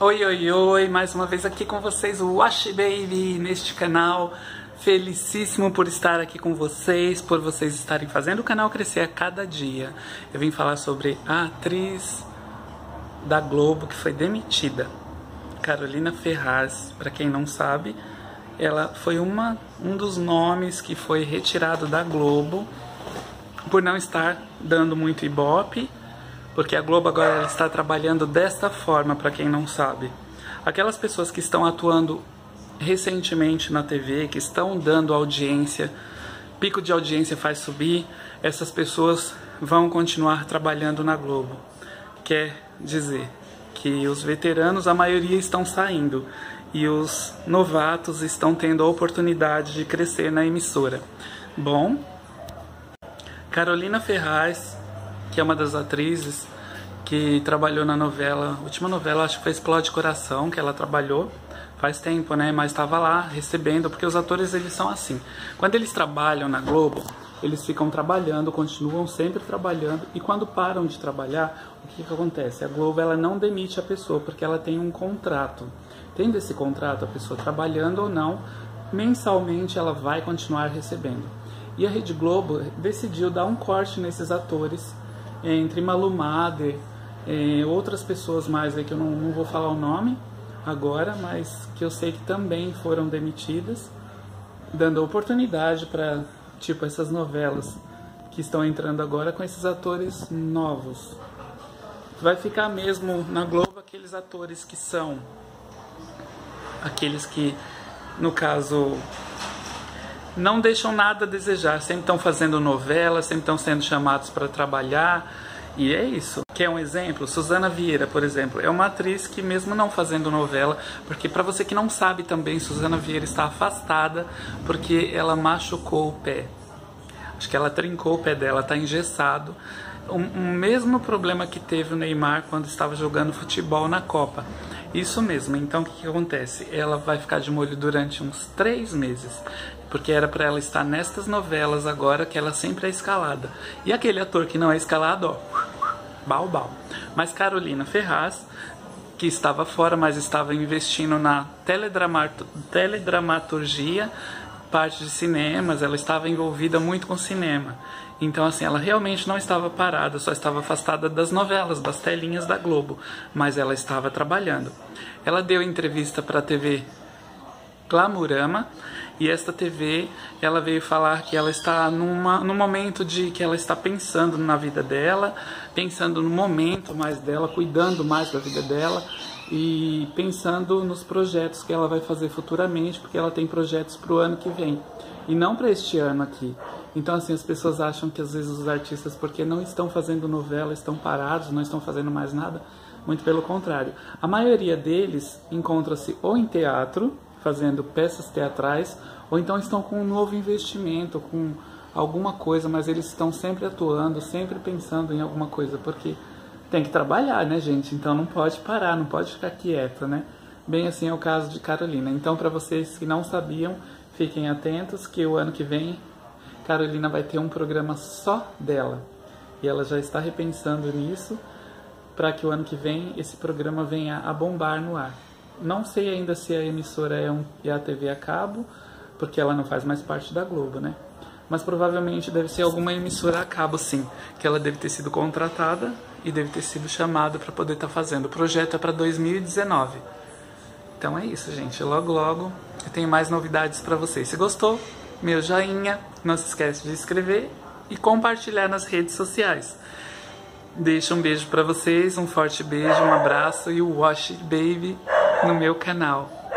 Oi, oi, oi, mais uma vez aqui com vocês, o Wash Baby, neste canal. Felicíssimo por estar aqui com vocês, por vocês estarem fazendo o canal crescer a cada dia. Eu vim falar sobre a atriz da Globo que foi demitida, Carolina Ferraz. Para quem não sabe, ela foi uma, um dos nomes que foi retirado da Globo por não estar dando muito ibope porque a Globo agora está trabalhando desta forma, para quem não sabe. Aquelas pessoas que estão atuando recentemente na TV, que estão dando audiência, pico de audiência faz subir, essas pessoas vão continuar trabalhando na Globo. Quer dizer que os veteranos, a maioria estão saindo e os novatos estão tendo a oportunidade de crescer na emissora. Bom, Carolina Ferraz que é uma das atrizes que trabalhou na novela, última novela, acho que foi Explode Coração, que ela trabalhou faz tempo, né? Mas estava lá recebendo, porque os atores eles são assim. Quando eles trabalham na Globo, eles ficam trabalhando, continuam sempre trabalhando e quando param de trabalhar, o que, que acontece? A Globo ela não demite a pessoa porque ela tem um contrato. Tendo esse contrato, a pessoa trabalhando ou não, mensalmente ela vai continuar recebendo. E a Rede Globo decidiu dar um corte nesses atores entre Malu Mader, é, outras pessoas mais aí que eu não, não vou falar o nome agora, mas que eu sei que também foram demitidas, dando oportunidade para tipo essas novelas que estão entrando agora com esses atores novos. Vai ficar mesmo na Globo aqueles atores que são aqueles que, no caso, não deixam nada a desejar, sempre estão fazendo novela, sempre estão sendo chamados para trabalhar. E é isso. Quer um exemplo? Suzana Vieira, por exemplo, é uma atriz que mesmo não fazendo novela, porque para você que não sabe também, Suzana Vieira está afastada porque ela machucou o pé. Acho que ela trincou o pé dela, está engessado. O, o mesmo problema que teve o Neymar quando estava jogando futebol na Copa. Isso mesmo. Então o que, que acontece? Ela vai ficar de molho durante uns três meses porque era para ela estar nestas novelas agora que ela sempre é escalada. E aquele ator que não é escalado, ó, bal bal. Mas Carolina Ferraz, que estava fora, mas estava investindo na teledramaturgia, parte de cinemas, ela estava envolvida muito com cinema. Então, assim, ela realmente não estava parada, só estava afastada das novelas, das telinhas da Globo, mas ela estava trabalhando. Ela deu entrevista para a TV Glamurama e esta TV, ela veio falar que ela está numa, num momento de que ela está pensando na vida dela, pensando no momento mais dela, cuidando mais da vida dela e pensando nos projetos que ela vai fazer futuramente, porque ela tem projetos para o ano que vem e não para este ano aqui. Então, assim, as pessoas acham que às vezes os artistas, porque não estão fazendo novela, estão parados, não estão fazendo mais nada. Muito pelo contrário. A maioria deles encontra-se ou em teatro, fazendo peças teatrais, ou então estão com um novo investimento, com alguma coisa, mas eles estão sempre atuando, sempre pensando em alguma coisa, porque tem que trabalhar, né, gente? Então não pode parar, não pode ficar quieta, né? Bem assim é o caso de Carolina. Então, para vocês que não sabiam, fiquem atentos que o ano que vem Carolina vai ter um programa só dela. E ela já está repensando nisso para que o ano que vem esse programa venha a bombar no ar. Não sei ainda se a emissora é, um, é a TV a cabo, porque ela não faz mais parte da Globo, né? Mas provavelmente deve ser alguma emissora a cabo, sim, que ela deve ter sido contratada e deve ter sido chamada para poder estar tá fazendo. O projeto é para 2019. Então é isso, gente. Logo, logo eu tenho mais novidades para vocês. Se gostou, meu joinha, não se esquece de inscrever e compartilhar nas redes sociais. Deixo um beijo para vocês, um forte beijo, um abraço e o Wash Baby no meu canal.